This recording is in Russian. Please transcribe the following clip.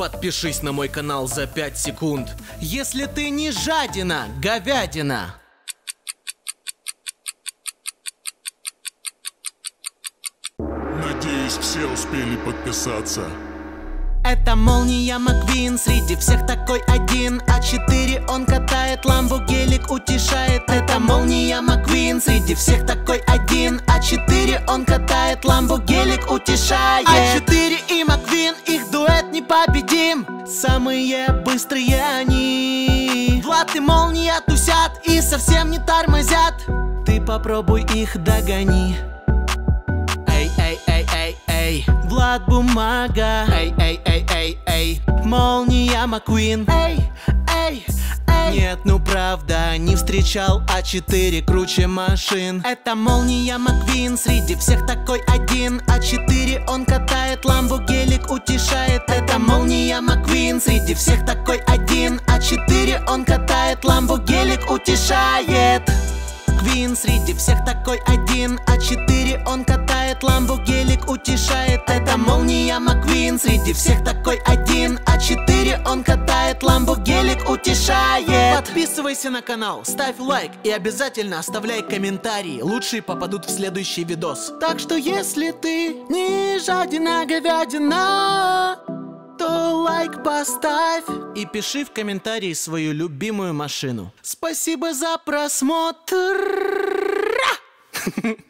Подпишись на мой канал за 5 секунд, если ты не жадина, говядина. Надеюсь, все успели подписаться. Это молния Маквин, среди всех такой один А4 он катает, ламбу гелик утешает Это молния Маквин, среди всех такой один А4 он катает, ламбу гелик утешает А4 и Маквин, их дуэт непобедим Самые быстрые они. Влад и молния тусят и совсем не тормозят. Ты попробуй их догони. Эй, эй, эй, эй, эй. Влад бумага. Эй, эй, эй, эй, эй. Молния Маквин Эй, эй, эй Нет, ну правда, не встречал А4 круче машин. Это молния Маквин, среди всех такой один. А4 он катает, ламбу гелик утешает. Это молния Маквин, среди всех такой один. А4 он катает, ламбу гелик утешает. Квин среди всех такой один. А4 он катает, ламбу гелик утешает. Это молния Маквин среди всех такой один. А4 он катает, ламбу гелик утешает Подписывайся на канал, ставь лайк и обязательно оставляй комментарии Лучшие попадут в следующий видос Так что если ты не жадина говядина то лайк поставь и пиши в комментарии свою любимую машину. Спасибо за просмотр.